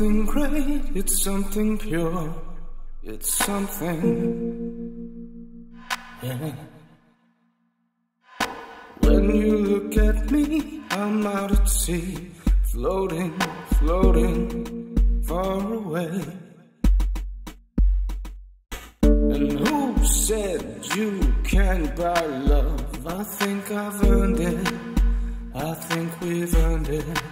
it's something pure. It's something. Yeah. When you look at me, I'm out at sea, floating, floating far away. And who said you can't buy love? I think I've earned it. I think we've earned it.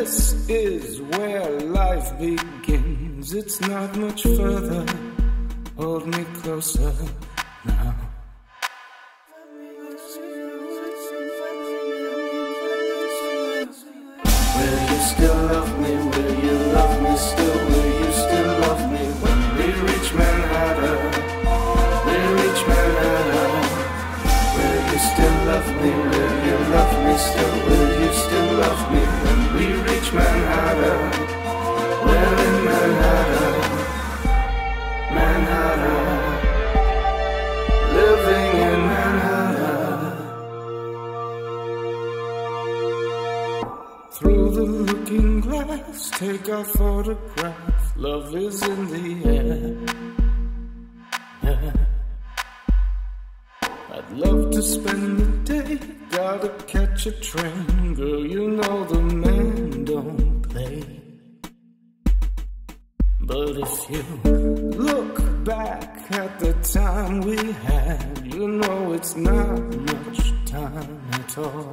This is where life begins. It's not much further. Hold me closer now. Will you still love me? Will you love me still? Will you still love me when we reach Manhattan? We reach Manhattan. Will you still love me? Will you love me still? Will the looking glass, take our photograph. Love is in the air. Yeah. I'd love to spend the day, gotta catch a train. Girl, you know the man don't play. But if you look back at the time we had, you know it's not much time at all.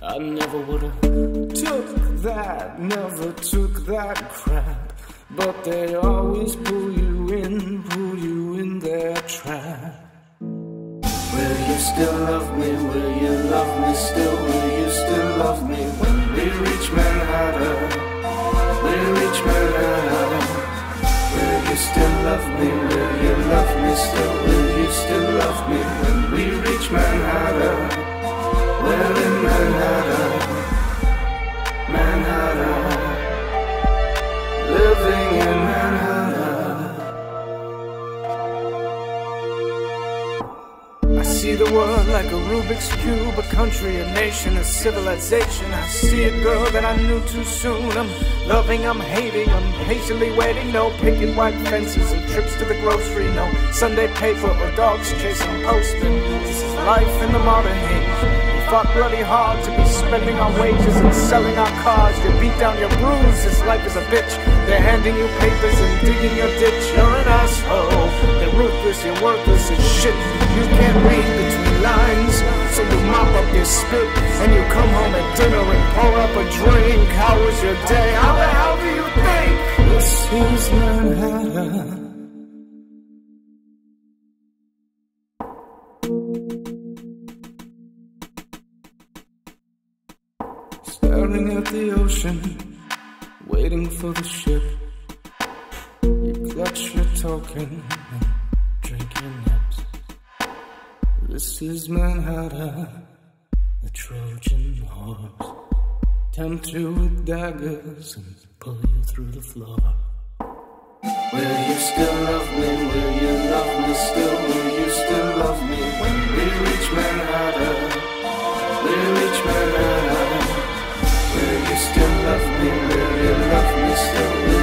I never would've took that, never took that crap. But they always pull you in, pull you in their trap. Will you still love me? Will you love me still? Will you still love me when we reach Manhattan? We reach Manhattan. Will you still love me? Will you love me still? Will you still love me see the world like a Rubik's Cube, a country, a nation, a civilization. I see a girl that I knew too soon. I'm loving, I'm hating, I'm patiently waiting. No picket white fences and trips to the grocery. No Sunday paper or dogs chasing posting. This is life in the modern age. We fought bloody hard to be spending our wages and selling our cars. You beat down your bruises, life is a bitch. They're handing you papers and digging your ditch. You're an asshole. Ruthless, you're worthless as shit. You can't read between lines, so you mop up your spit and you come home at dinner and pour up a drink. How was your day? How the hell do you think? This is Manhattan. Staring at the ocean, waiting for the ship. You clutch your token This is Manhattan, the Trojan horse. Tempt you with daggers and pull you through the floor. Will you still love me? Will you love me still? Will you still love me when we reach Manhattan? We reach Manhattan. Will you still love me? Will you love me still?